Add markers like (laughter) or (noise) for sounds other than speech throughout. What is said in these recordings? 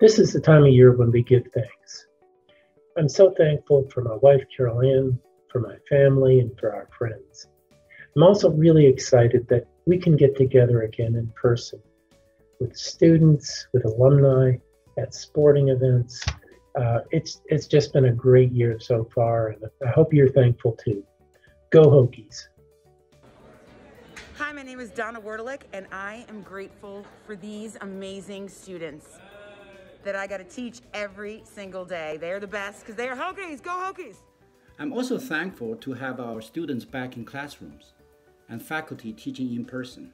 This is the time of year when we give thanks. I'm so thankful for my wife, Carol Ann, for my family, and for our friends. I'm also really excited that we can get together again in person with students, with alumni, at sporting events. Uh, it's, it's just been a great year so far, and I hope you're thankful too. Go Hokies! Hi, my name is Donna Wertalik, and I am grateful for these amazing students that I got to teach every single day. They're the best because they are Hokies. Go Hokies! I'm also thankful to have our students back in classrooms and faculty teaching in person.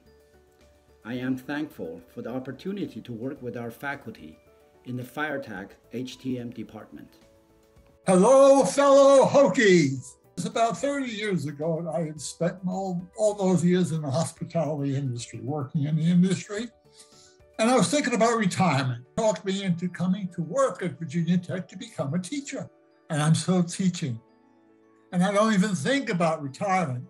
I am thankful for the opportunity to work with our faculty in the Feiertag HTM department. Hello, fellow Hokies! It was about 30 years ago, and I had spent all, all those years in the hospitality industry, working in the industry. And I was thinking about retirement. Talked me into coming to work at Virginia Tech to become a teacher. And I'm still teaching. And I don't even think about retirement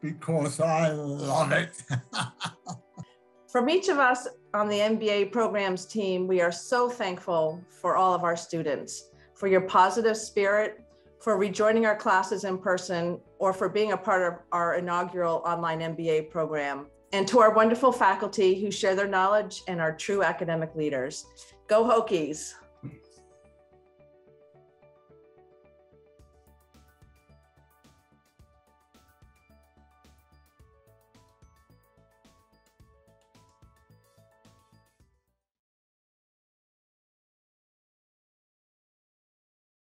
because I love it. (laughs) From each of us on the MBA programs team, we are so thankful for all of our students, for your positive spirit, for rejoining our classes in person, or for being a part of our inaugural online MBA program and to our wonderful faculty who share their knowledge and are true academic leaders. Go Hokies!